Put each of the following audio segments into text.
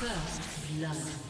First blood.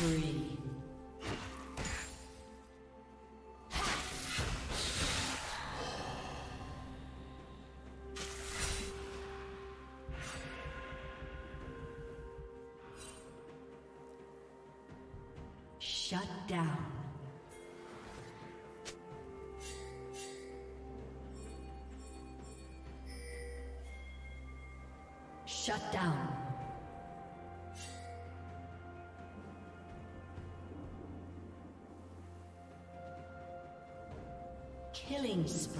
Spree. Shut down. Shut down. Killing.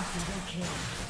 Double kill.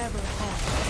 Never falter.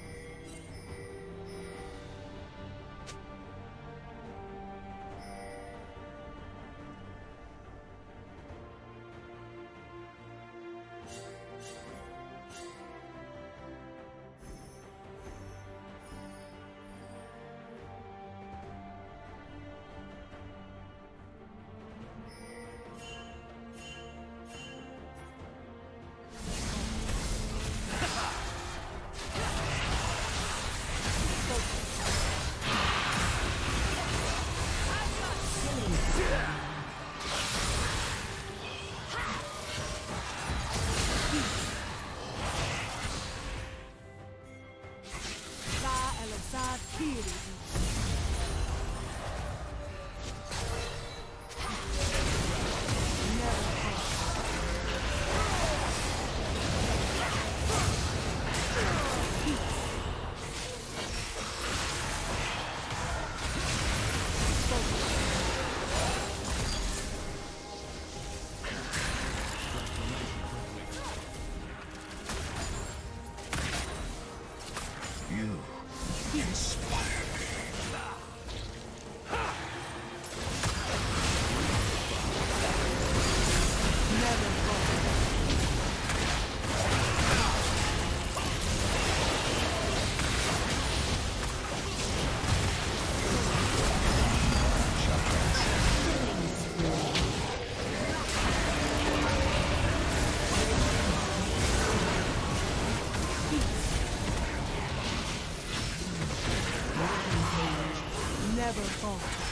Been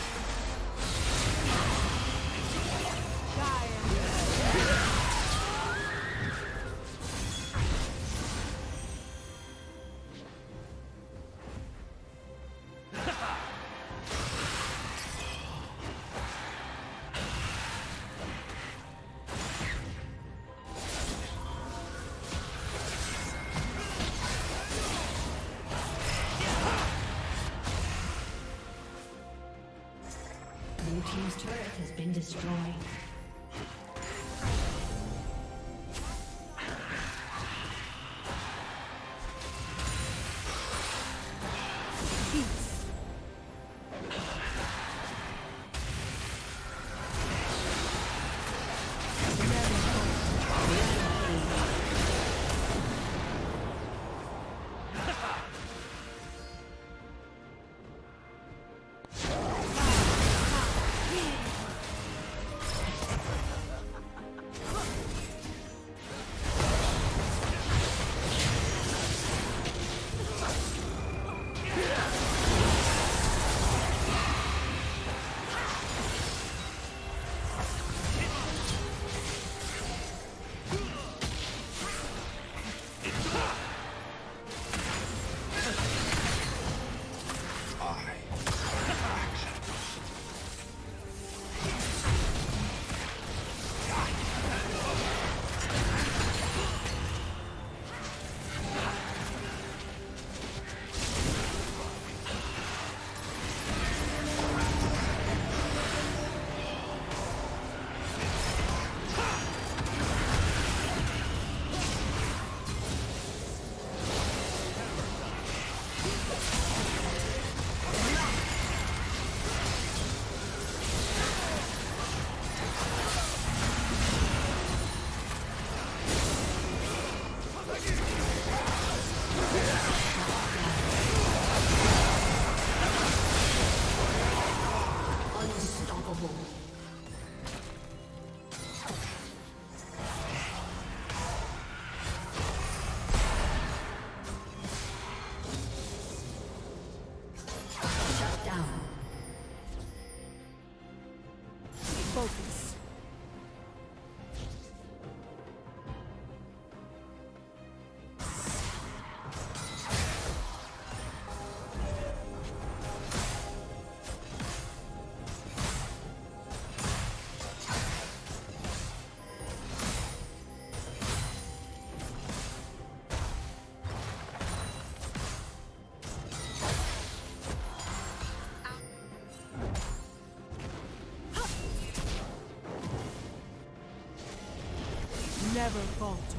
Never falter.